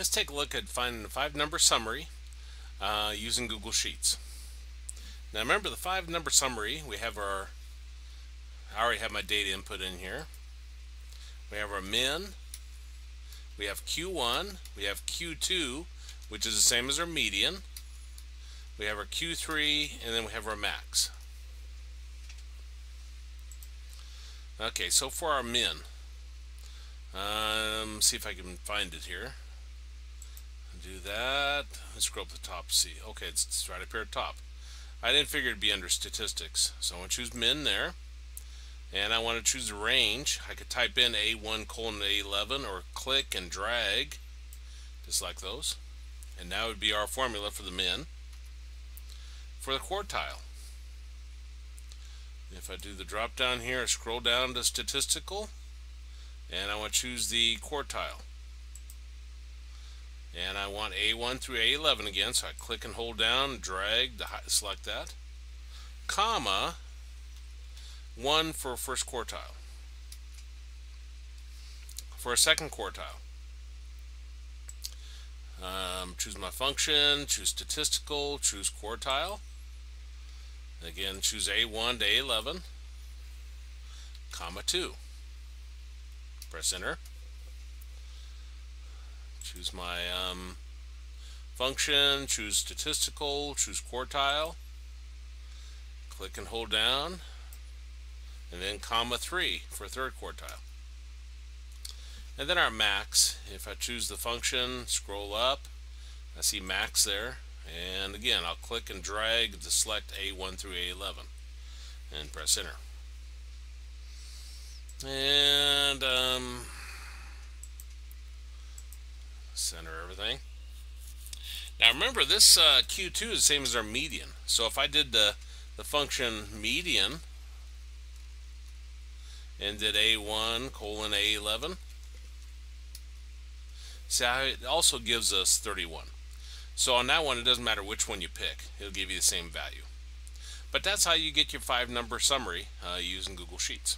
Let's take a look at finding the five number summary uh, using Google Sheets. Now remember the five number summary, we have our, I already have my data input in here. We have our min, we have Q1, we have Q2, which is the same as our median. We have our Q3, and then we have our max. Okay, so for our min, um, see if I can find it here do that. Let's scroll up the top, see. Okay, it's, it's right up here at top. I didn't figure it'd be under statistics. So I want to choose min there. And I want to choose the range. I could type in A1 colon A11 or click and drag, just like those. And that would be our formula for the min. For the quartile, if I do the drop down here, scroll down to statistical, and I want to choose the quartile and I want A1 through A11 again so I click and hold down drag to select that. Comma 1 for first quartile. For a second quartile. Um, choose my function choose statistical choose quartile. Again choose A1 to A11 comma 2 press enter choose my um, function, choose statistical, choose quartile, click and hold down, and then comma 3 for third quartile. And then our max, if I choose the function, scroll up, I see max there, and again I'll click and drag to select A1 through A11 and press enter. And um, center everything. Now remember this uh, Q2 is the same as our median. So if I did the, the function median and did A1 colon A11, see how it also gives us 31. So on that one it doesn't matter which one you pick. It'll give you the same value. But that's how you get your five number summary uh, using Google Sheets.